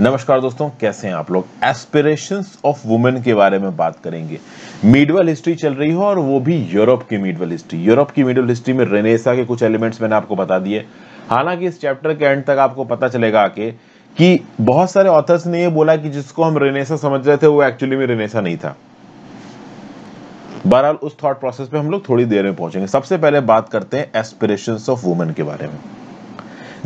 नमस्कार दोस्तों, कैसे हैं आप लोग? एस्पिरेशंस ऑफ़ वुमेन के बारे में बात करेंगे। मीडवल हिस्ट्री चल रही है और वो भी यूरोप की मीडवल हिस्ट्री यूरोप की मीडवल हिस्ट्री में रेनेसा के कुछ एलिमेंट्स मैंने आपको बता दिए। हालाँकि इस चैप्टर के एंड तक आपको पता चलेगा आके कि बहुत सारे ऑथर्स ने ये बोला कि जिसको हम रेनेसा समझ रहे थे, वो एक्चुअली में रेनेसा नहीं था। बहरहाल, उस थॉट प्रोसेस पे हम लोग थोड़ी देर में पहुँचेंगे। सबसे पहले बात करते हैं एस्पिरेशंस ऑफ़ वुमेन के बारे में।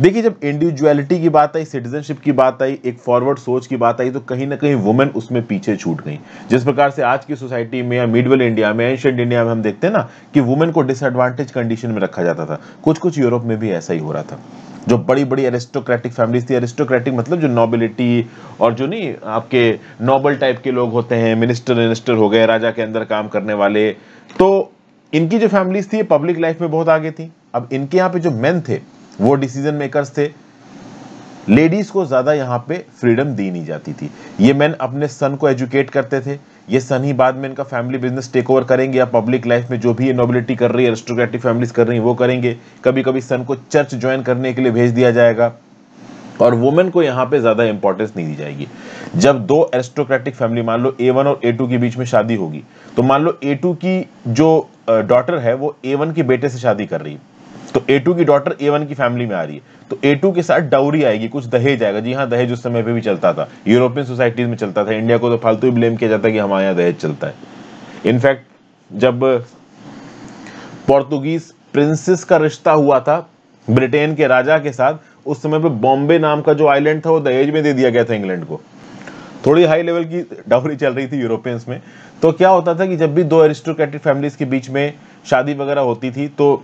देखिए, जब इंडिविजुअलिटी की बात आई सिटीजनशिप की बात आई, एक फॉरवर्ड सोच की बात आई तो कहीं ना कहीं वुमेन उसमें पीछे छूट गई। जिस प्रकार से आज की सोसाइटी में या मिडवल इंडिया में एंशियंट इंडिया में हम देखते हैं ना कि वुमेन को डिसएडवांटेज कंडीशन में रखा जाता था। कुछ कुछ यूरोप में भी ऐसा ही हो रहा था। जो बड़ी बड़ी एरिस्टोक्रेटिक फैमिलीज़ थी एरिस्टोक्रेटिक मतलब जो नोबिलिटी और जो नहीं, आपके नोबल टाइप के लोग होते हैं मिनिस्टर मिनिस्टर हो गए, राजा के अंदर काम करने वाले। तो इनकी जो फैमिलीज़ थी पब्लिक लाइफ में बहुत आगे थी। अब इनके यहाँ पे जो मेन थे वो डिसीज़न मेकर्स थे। लेडीज़ को ज़्यादा यहाँ पे फ्रीडम दी नहीं जाती थी। ये मैन अपने सन को एजुकेट करते थे। ये सन ही बाद में इनका फैमिली बिज़नेस टेक ओवर करेंगे या पब्लिक लाइफ में जो भी नोबिलिटी कर रही है एरिस्टोक्रेटिक फैमिलीज़ कर रही है, वो करेंगे। कभी कभी सन को चर्च ज्वाइन करने के लिए भेज दिया जाएगा। और वुमेन को यहाँ पे ज़्यादा इंपॉर्टेंस नहीं दी जाएगी। जब दो एरिस्टोक्रेटिक फैमिली मान लो ए वन और ए टू के बीच में शादी होगी तो मान लो ए टू की जो डॉटर है, वो ए वन के बेटे से शादी कर रही है। तो ए टू की डॉटर ए वन की फैमिली में आ रही है। तो ए टू के साथ डाउरी आएगी, कुछ दहेज आएगा। जी हाँ दहेज उस समय पे भी चलता था। यूरोपियन सोसाइटीज में चलता था। इंडिया को तो फालतू ही ब्लेम किया जाता है कि हमारे यहाँ दहेज चलता है। इनफैक्ट जब पोर्तुगीज प्रिंसेस का रिश्ता हुआ था ब्रिटेन के राजा के साथ, उस समय पे बॉम्बे नाम का जो आइलैंड था, वो दहेज में दे दिया गया था इंग्लैंड को। थोड़ी हाई लेवल की डाउरी चल रही थी यूरोपियंस में। तो क्या होता था कि जब भी दो एरिस्टोक्रेटिक फैमिलीज़ के बीच में शादी वगैरह होती थी तो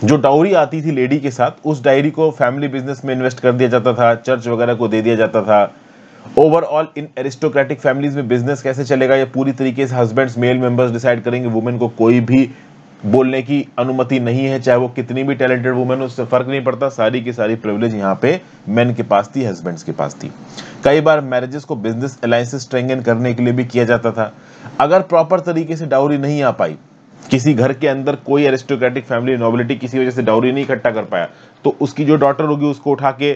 जो डाउरी आती थी लेडी के साथ, उस डायरी को फैमिली बिज़नेस में इन्वेस्ट कर दिया जाता था, चर्च वगैरह को दे दिया जाता था। ओवरऑल इन एरिस्टोक्रेटिक फैमिलीज़ में बिज़नेस कैसे चलेगा, ये पूरी तरीके से हस्बैंड्स मेल मेंबर्स डिसाइड करेंगे वुमेन को कोई भी बोलने की अनुमति नहीं है, चाहे वो कितनी भी टैलेंटेड वुमेन उससे फ़र्क नहीं पड़ता। सारी की सारी प्रिविलेज यहाँ पे मेन के पास थी हस्बैंड्स के पास थी। कई बार मैरिजेस को बिज़नेस अलायंसेस स्ट्रेंगन करने के लिए भी किया जाता था। अगर प्रॉपर तरीके से डाउरी नहीं आ पाई किसी घर के अंदर कोई एरिस्टोक्रेटिक फैमिली नोबिलिटी किसी वजह से डाउरी नहीं इकट्ठा कर पाया तो उसकी जो डॉटर होगी उसको उठा के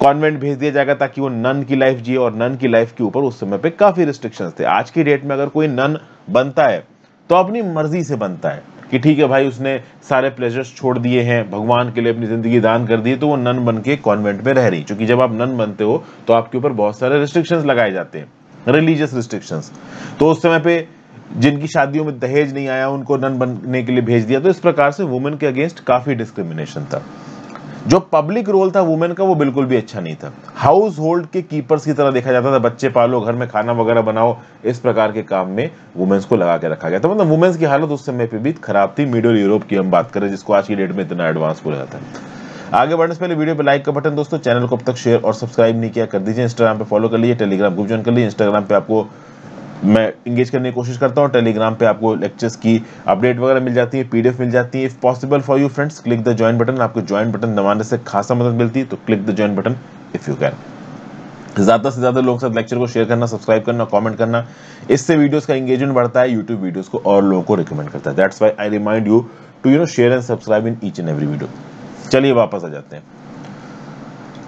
कॉन्वेंट भेज दिया जाएगा ताकि वो नन की लाइफ जिए और नन की लाइफ के ऊपर उस समय पे काफ़ी रिस्ट्रिक्शंस थे। आज की डेट में अगर कोई नन बनता है तो अपनी मर्ज़ी से बनता है कि ठीक है भाई उसने सारे प्लेजर्स छोड़ दिए हैं, भगवान के लिए अपनी ज़िंदगी दान कर दी तो वो नन बन के कॉन्वेंट में रह रही क्योंकि जब आप नन बनते हो तो आपके ऊपर बहुत सारे रिस्ट्रिक्शंस लगाए जाते हैं रिलीजियस रिस्ट्रिक्शंस तो उस समय पे जिनकी शादियों में दहेज नहीं आया, उनको नन बनने के लिए भेज दिया तो इस प्रकार से वुमेन के अगेंस्ट काफ़ी डिस्क्रिमिनेशन था। जो पब्लिक रोल था वुमेन का, वो बिल्कुल भी अच्छा नहीं था। हाउस होल्ड के कीपर्स की तरह देखा जाता था, बच्चे पालो, घर में खाना वगैरह बनाओ, इस प्रकार के काम में वुमेन्स को लगा के रखा गया था। मतलब वुमेन्स की हालत उस समय पे भी खराब थी। मिडिल यूरोप की हम बात करें, जिसको आज की डेट में इतना एडवांस बोला जाता है। आगे बढ़ने से पहले वीडियो पे लाइक का बटन दोस्तों चैनल को अब तक शेयर और सब्सक्राइब नहीं किया, कर दीजिए इंस्टाग्राम पे फॉलो कर लीजिए टेलीग्राम ग्रुप ज्वाइन कर लीजिए इंस्टाग्राम पे आपको मैं इंगेज करने की कोशिश करता हूँ टेलीग्राम पे आपको लेक्चर्स की अपडेट वगैरह मिल जाती है पीडीएफ मिल जाती है। If possible for you friends click the join button आपको ज्वाइन बटन दबाने से खासा मदद मिलती है तो click the join button if you can ज़्यादा से ज़्यादा लोगों के साथ लेक्चर को शेयर करना सब्सक्राइब करना कमेंट करना, इससे वीडियोस का एंगेजमेंट बढ़ता है यूट्यूब वीडियोस को और लोगों को रिकमेंड करता है। That's why I remind you to you know share and subscribe in each and every video चलिए वापस आ जाते हैं।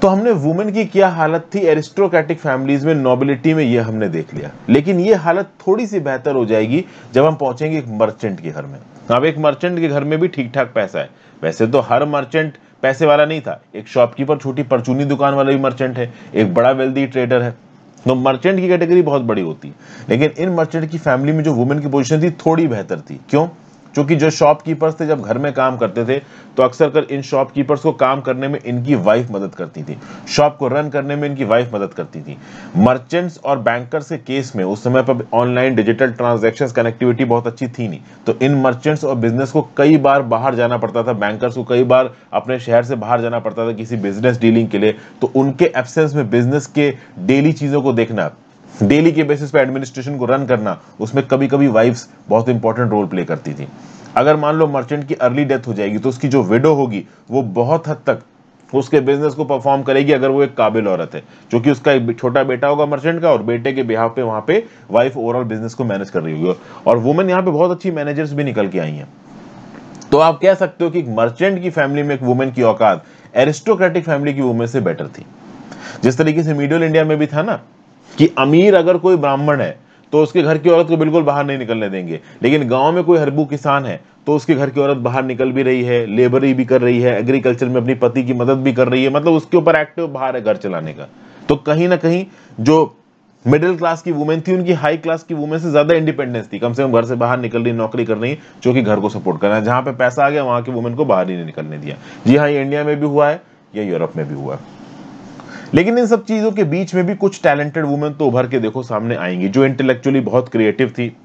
तो हमने वुमेन की क्या हालत थी? एरिस्टोक्रेटिक फैमिलीज़ में नोबिलिटी में ये हमने देख लिया। लेकिन ये हालत थोड़ी सी बेहतर हो जाएगी जब हम पहुँचेंगे एक मर्चेंट के घर में। अब एक मर्चेंट के घर में भी ठीक ठाक पैसा है। वैसे तो हर मर्चेंट पैसे वाला नहीं था। एक शॉपकीपर छोटी परचूनी दुकान वाला भी मर्चेंट है। एक बड़ा वेल्दी ट्रेडर है। तो मर्चेंट की कैटेगरी बहुत बड़ी होती है। लेकिन इन मर्चेंट की फैमिली में जो वुमेन की पोजीशन थी, थोड़ी बेहतर थी। क्यों? क्योंकि जो शॉपकीपर्स थे, जब घर में काम करते थे तो अक्सर कर इन शॉपकीपर्स को काम करने में इनकी वाइफ मदद करती थी। शॉप को रन करने में इनकी वाइफ मदद करती थी। मर्चेंट्स और बैंकर्स के केस में, उस समय पर ऑनलाइन डिजिटल ट्रांजेक्शन कनेक्टिविटी बहुत अच्छी थी नहीं। तो इन मर्चेंट्स और बिज़नेस को कई बार बाहर जाना पड़ता था बैंकर्स को कई बार अपने शहर से बाहर जाना पड़ता था किसी बिज़नेस डीलिंग के लिए। तो उनके एब्सेंस में बिज़नेस के डेली चीज़ों को देखना डेली के बेसिस पे एडमिनिस्ट्रेशन को रन करना, उसमें कभी कभी वाइफ्स बहुत इंपॉर्टेंट रोल प्ले करती थी। अगर मान लो मर्चेंट की अर्ली डेथ हो जाएगी तो उसकी जो विडो होगी, वो बहुत हद तक उसके बिज़नेस को परफॉर्म करेगी अगर वो एक काबिल औरत है क्योंकि उसका एक छोटा बेटा होगा मर्चेंट का और बेटे के बिहाव पे वहाँ पे वाइफ ओवरऑल बिज़नेस को मैनेज कर रही होगी। और वुमेन यहाँ पे बहुत अच्छी मैनेजर्स भी निकल के आई हैं। तो आप कह सकते हो कि मर्चेंट की फैमिली में एक वुमेन की औकात एरिस्टोक्रेटिक फैमिली की वुमेन से बेटर थी। जिस तरीके से मिडिल इंडिया में भी था ना कि अमीर अगर कोई ब्राह्मण है तो उसके घर की औरत को बिल्कुल बाहर नहीं निकलने देंगे। लेकिन गाँव में कोई हरबू किसान है तो उसके घर की औरत बाहर निकल भी रही है, लेबरी भी कर रही है, एग्रीकल्चर में अपनी पति की मदद भी कर रही है मतलब उसके ऊपर एक्टिव बाहर है घर चलाने का। तो कहीं ना कहीं जो मिडिल क्लास की वुमेन थी, उनकी हाई क्लास की वुमेन से ज़्यादा इंडिपेंडेंस थी। कम से कम घर से बाहर निकल रही, नौकरी कर रही, जो कि घर को सपोर्ट कर करना है। जहाँ पे पैसा आ गया, वहाँ की वुमेन को बाहर ही नहीं निकलने दिया। जी हाँ ये इंडिया में भी हुआ है, या यूरोप में भी हुआ है। लेकिन इन सब चीज़ों के बीच में भी कुछ टैलेंटेड वुमेन तो उभर के देखो सामने आएँगी जो इंटेलेक्चुअली बहुत क्रिएटिव थी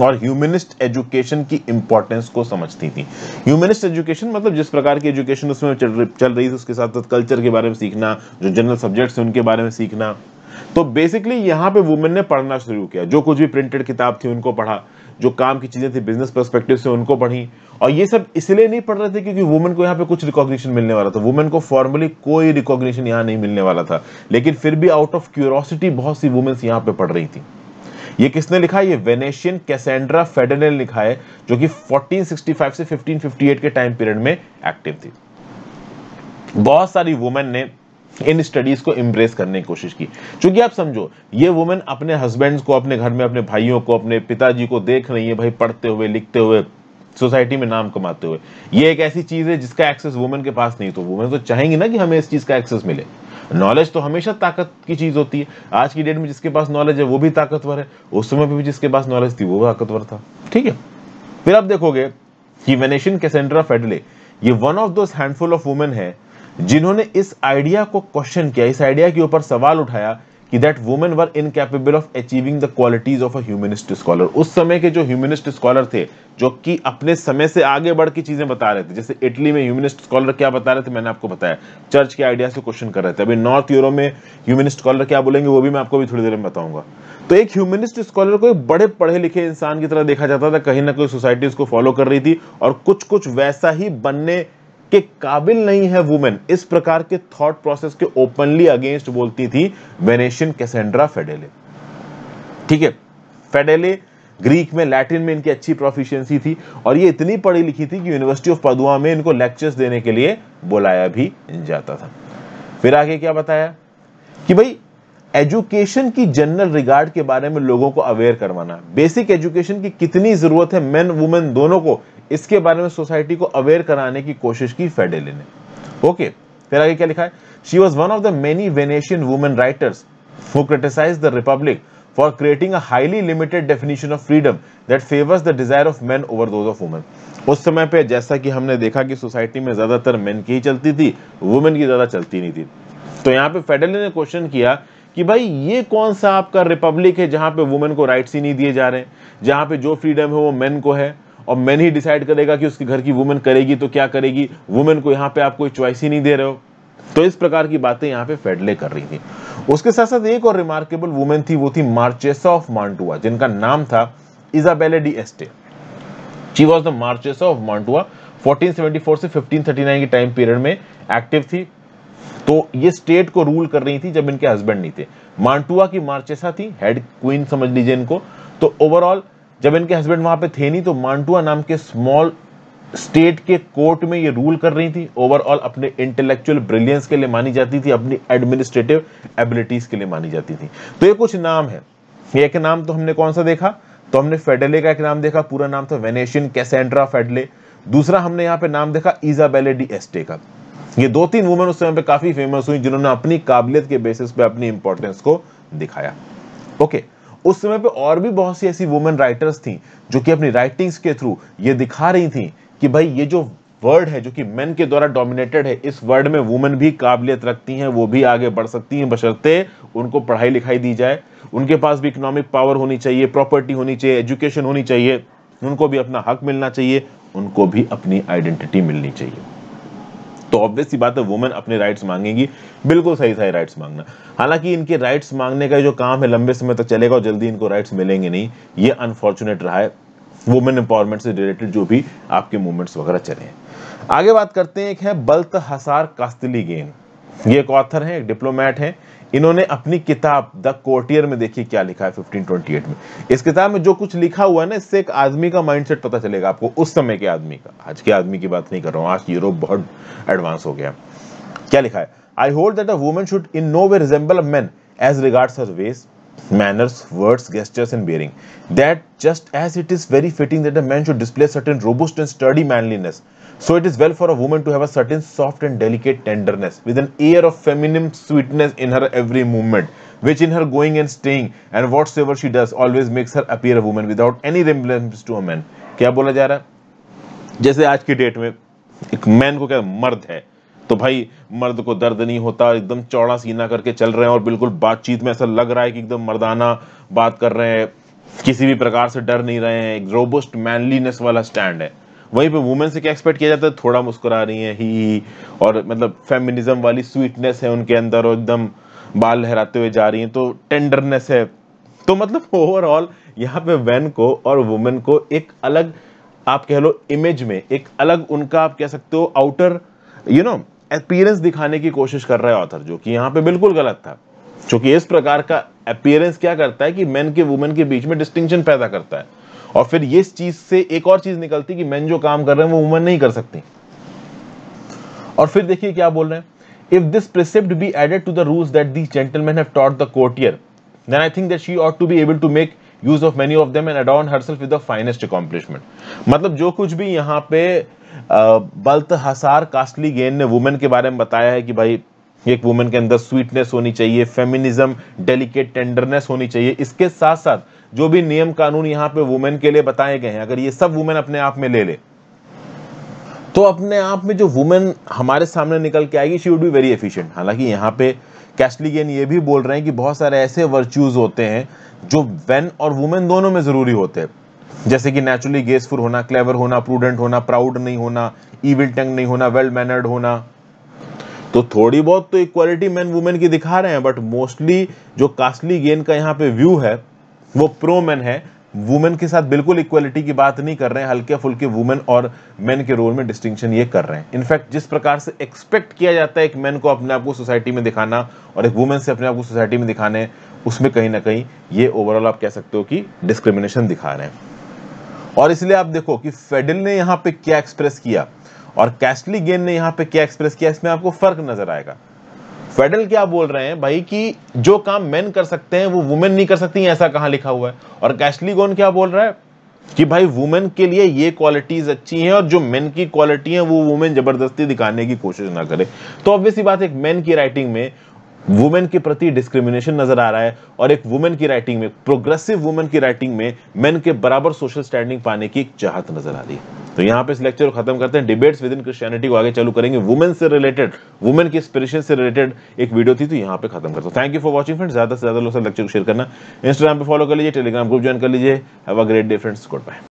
और ह्यूमनिस्ट एजुकेशन की इंपॉर्टेंस को समझती थी। ह्यूमनिस्ट एजुकेशन मतलब जिस प्रकार की एजुकेशन उसमें चल, रही थी उसके साथ साथ कल्चर के बारे में सीखना जो जनरल सब्जेक्ट्स हैं उनके बारे में सीखना। तो बेसिकली यहाँ पे वुमेन ने पढ़ना शुरू किया जो कुछ भी प्रिंटेड किताब थी उनको पढ़ा। जो काम की चीज़ें थी बिज़नेस परस्पेक्टिव से उनको पढ़ी। और ये सब इसलिए नहीं पढ़ रहे थे क्योंकि वुमेन को यहाँ पे कुछ रिकॉग्निशन मिलने वाला था। वुमेन को फॉर्मली कोई रिकॉग्निशन यहाँ नहीं मिलने वाला था। लेकिन फिर भी आउट ऑफ़ क्यूरोसिटी बहुत सी वुमेन्स यहाँ पे पढ़ रही थी। ये किसने लिखा? ये वेनेशियन कैसेंड्रा फेडरल ने लिखा है, जो कि 1465 से 1558 के टाइम पीरियड में एक्टिव थी। बहुत सारी वुमेन ने इन स्टडीज़ को इम्ब्रेस करने की कोशिश की। क्योंकि आप समझो, ये वुमेन अपने हस्बैंड्स को, अपने घर में, अपने भाइयों को, अपने पिताजी को देख रही है भाई पढ़ते हुए, लिखते हुए सोसाइटी में नाम कमाते हुए। ये एक ऐसी चीज़ है जिसका एक्सेस वुमेन के पास नहीं तो वुमेन तो चाहेंगी ना कि हमें इस चीज़ का एक्सेस मिले। नॉलेज तो हमेशा ताकत की चीज़ होती है। आज की डेट में जिसके पास नॉलेज है, वो भी ताकतवर है। उस समय भी जिसके पास नॉलेज थी, वो ताकतवर था। ठीक है? फिर आप देखोगे कि वेनेशियन कैसेंड्रा फेडले ये one of those handful of women है जिन्होंने इस आइडिया को क्वेश्चन किया, इस आइडिया के ऊपर सवाल उठाया कि that women were incapable of achieving the qualities of a humanist scholar उस समय के जो ह्यूमनिस्ट स्कॉलर थे, जो कि अपने समय से आगे बढ़ के चीज़ें बता रहे थे, जैसे इटली में ह्यूमनिस्ट स्कॉलर क्या बता रहे थे, मैंने आपको बताया। चर्च के आइडिया से क्वेश्चन कर रहे थे। अभी नॉर्थ यूरोप में ह्यूमनिस्ट स्कॉलर क्या बोलेंगे, वो भी मैं आपको भी थोड़ी देर में बताऊँगा। तो एक ह्यूमनिस्ट स्कॉलर को एक बड़े पढ़े लिखे इंसान की तरह देखा जाता था, कहीं ना कहीं सोसाइटी उसको फॉलो कर रही थी और कुछ कुछ वैसा ही बनने के काबिल नहीं है वुमेन इस प्रकार के थॉट प्रोसेस के ओपनली अगेंस्ट बोलती थी वेनेशियन कैसेंड्रा फेडेले ठीक है? फेडेले ग्रीक में लैटिन में इनकी अच्छी प्रोफिशिएंसी थी और ये इतनी पढ़ी लिखी थी कि यूनिवर्सिटी ऑफ़ पदुआ में इनको लेक्चर्स देने के लिए बुलाया भी जाता था। फिर आगे क्या बताया? कि भाई एजुकेशन की जनरल रिगार्ड के बारे में लोगों को अवेयर करवाना बेसिक एजुकेशन की कितनी ज़रूरत है मेन वुमेन दोनों को, इसके बारे में सोसाइटी को अवेयर कराने की कोशिश की फेडेले ने। ओके, फिर आगे क्या लिखा है? She was one of the many Venetian women writers who criticized the republic for creating a highly limited definition of freedom that favors the desire of men over those of women उस समय पे जैसा कि हमने देखा कि society में ज़्यादातर मेन की ही चलती थी वुमेन की ज़्यादा चलती नहीं थी। तो यहाँ पे फेडरल ने क्वेश्चन किया कि भाई ये कौन सा आपका रिपब्लिक है जहाँ पे वुमेन को राइट्स ही नहीं दिए जा रहे हैं? जहाँ पे जो फ्रीडम है वो मेन को है। और मैन ही डिसाइड करेगा कि उसके घर की वुमेन करेगी तो क्या करेगी? वुमेन को यहाँ पे आप कोई चॉइस ही नहीं दे रहे हो। तो इस प्रकार की बातें यहाँ पे फेडले कर रही थी। उसके साथ साथ एक और रिमार्केबल वुमेन थी, वो थी मार्चेसा ऑफ़ मांटुआ जिनका नाम था Isabella d'Este she was the Marchesa of Mantua 1474 से 1539 के टाइम पीरियड में एक्टिव थी। तो ये स्टेट को रूल कर रही थी जब इनके हस्बैंड नहीं थे। मांटुआ की मार्चेसा थी हेड क्वीन समझ लीजिए इनको। तो ओवरऑल जब इनके हस्बैंड वहाँ पे थे नहीं तो मांटुआ नाम के स्मॉल स्टेट के कोर्ट में ये रूल कर रही थी। ओवरऑल अपने इंटेलेक्चुअल ब्रिलियंस के लिए मानी जाती थी, अपनी एडमिनिस्ट्रेटिव एबिलिटीज के लिए मानी जाती थी। तो ये कुछ नाम है। एक नाम तो हमने कौन सा देखा? तो हमने फेडले का एक नाम देखा, पूरा नाम था वेनेशियन कैसेंड्रा फेडले दूसरा हमने यहाँ पे नाम देखा इजाबेले डी एस्टे का। ये दो तीन वुमेन उस समय पे काफ़ी फ़ेमस हुई, जिन्होंने अपनी काबिलियत के बेसिस पे अपनी इंपॉर्टेंस को दिखाया। ओके उस समय पे और भी बहुत सी ऐसी वुमेन राइटर्स थी, जो कि अपनी राइटिंग्स के थ्रू ये दिखा रही थी कि भाई ये जो वर्ड है, जो कि मेन के द्वारा डोमिनेटेड है, इस वर्ड में वुमेन भी काबिलियत रखती हैं, वो भी आगे बढ़ सकती हैं, बशर्ते उनको पढ़ाई लिखाई दी जाए। उनके पास भी इकोनॉमिक पावर होनी चाहिए प्रॉपर्टी होनी चाहिए एजुकेशन होनी चाहिए, उनको भी अपना हक मिलना चाहिए, उनको भी अपनी आइडेंटिटी मिलनी चाहिए। तो ऑब्वियस बात है वुमेन अपने राइट्स मांगेंगी। बिल्कुल सही सही राइट्स मांगना। हालाँकि इनके राइट्स मांगने का जो काम है, लंबे समय तक चलेगा और जल्दी इनको राइट्स मिलेंगे नहीं। ये अनफॉर्चुनेट रहा है। वुमेन एम्पावरमेंट से रिलेटेड जो भी आपके मूवमेंट्स वगैरह चले हैं। आगे बात करते हैं, एक है बल्त हसार कास्तली गेन। ये एक ऑथर है, एक डिप्लोमैट है। इन्होंने अपनी किताब द कोर्टियर में देखिए क्या लिखा है 1528 में। इस किताब में जो कुछ लिखा हुआ है ना, इससे एक आदमी का माइंडसेट पता चलेगा आपको, उस समय के आदमी का। आज के आदमी की बात नहीं कर रहा हूँ, आज यूरोप बहुत एडवांस हो गया। क्या लिखा है? I hold that a woman should in no way resemble a man as regards her ways manners, words, gestures, and bearing. That just as it is very fitting that a man should display certain robust and sturdy manliness, so it is well for a woman to have a certain soft and delicate tenderness, with an air of feminine sweetness in her every movement, which in her going and staying and whatsoever she does always makes her appear a woman without any resemblance to a man. क्या बोला जा रहा है जैसे आज की date में एक मैन को क्या मर्द है तो भाई, मर्द को दर्द नहीं होता, एकदम चौड़ा सीना करके चल रहे हैं और बिल्कुल बातचीत में ऐसा लग रहा है कि एकदम मर्दाना बात कर रहे हैं। किसी भी प्रकार से डर नहीं रहे हैं, एक रोबोस्ट मैनलीनेस वाला स्टैंड है। वहीं पे वुमेन से क्या एक्सपेक्ट किया जाता है? थोड़ा मुस्कुरा रही है, ही और मतलब फेमिनिज्म वाली स्वीटनेस है उनके अंदर और एकदम बाल लहराते हुए जा रही हैं तो टेंडरनेस है। तो मतलब ओवरऑल यहाँ पे वैन को और वुमेन को एक अलग, आप कह लो इमेज में, एक अलग उनका आप कह सकते हो आउटर यू नो अपीयरेंस दिखाने की कोशिश कर रहा है ऑथर जो कि यहाँ पे बिल्कुल गलत था। क्योंकि इस प्रकार का अपीयरेंस क्या करता है कि मेन के वुमेन के बीच में डिस्टिंक्शन पैदा करता है। और फिर ये चीज़ से एक और चीज़ निकलती कि मेन जो काम कर रहे हैं, वो वुमेन नहीं कर सकती। और फिर देखिए क्या बोल रहे हैं। If this precept be added to the rules that these gentlemen have taught the courtier then I think that she ought to be able to make use of many of them and adorn herself with the finest accomplishment मतलब जो कुछ भी यहाँ पे Baldassare Castiglione ने women के बारे में बताया है कि भाई, एक वुमेन के अंदर स्वीटनेस होनी चाहिए फेमिनिज्म डेलिकेट टेंडरनेस होनी चाहिए। इसके साथ साथ जो भी नियम कानून यहाँ पे वुमेन के लिए बताए गए हैं, अगर ये सब वुमेन अपने आप में ले ले तो अपने आप में जो वुमेन हमारे सामने निकल के आएगी she would be very efficient हालाँकि यहाँ पे कैस्टली गेन ये भी बोल रहे हैं कि बहुत सारे ऐसे वर्च्यूज होते हैं जो वेन और वुमेन दोनों में ज़रूरी होते हैं। जैसे कि नेचुरली गेसफुल होना क्लेवर होना प्रूडेंट होना प्राउड नहीं होना ईविल टंग नहीं होना वेल मैनर्ड होना। तो थोड़ी बहुत तो इक्वालिटी मैन वुमेन की दिखा रहे हैं बट मोस्टली जो कास्टली गेन का यहाँ पे व्यू है, वो प्रो मैन है वुमेन के साथ बिल्कुल इक्वलिटी की बात नहीं कर रहे हैं, हल्के फुल्के वुमेन और मेन के रोल में डिस्टिंक्शन ये कर रहे हैं। इनफैक्ट जिस प्रकार से एक्सपेक्ट किया जाता है एक मैन को अपने आप को सोसाइटी में दिखाना और एक वुमेन से अपने आप को सोसाइटी में दिखाने, उसमें कहीं ना कहीं ये ओवरऑल आप कह सकते हो कि डिस्क्रिमिनेशन दिखा रहे हैं। और इसलिए आप देखो कि फेडल ने यहाँ पे क्या एक्सप्रेस किया और कैस्टली गेन ने यहाँ पे क्या एक्सप्रेस किया, इसमें आपको फ़र्क नज़र आएगा। फेडल क्या बोल रहे हैं भाई कि जो काम मेन कर सकते हैं, वो वुमेन नहीं कर सकती ऐसा कहाँ लिखा हुआ है? और कैस्टली गोन क्या बोल रहा है? कि भाई वुमेन के लिए ये क्वालिटीज अच्छी हैं और जो मेन की क्वालिटी है, वो वुमेन ज़बरदस्ती दिखाने की कोशिश ना करे। तो ऑब्वियसली बात एक मेन की राइटिंग में वुमेन के प्रति डिस्क्रिमिनेशन नज़र आ रहा है और एक वुमेन की राइटिंग में प्रोग्रेसिव वुमेन की राइटिंग में मेन के बराबर सोशल स्टैंडिंग पाने की एक चाहत नज़र आ रही है। तो यहाँ पे इस लेक्चर को खत्म करते हैं। डिबेट्स विद इन क्रिश्चियनिटी को आगे चालू करेंगे। वुमेन से रिलेटेड वुमेन की स्पिरिशन से रिलेटेड एक वीडियो थी तो यहाँ पे खत्म करता हूँ। Thank you for watching friends ज़्यादा से ज़्यादा लोग लेक्चर को शेयर करना। इंस्टाग्राम पे फॉलो कर लीजिए टेलीग्राम ग्रुप ज्वाइन कर लीजिए। Have a great day friends goodbye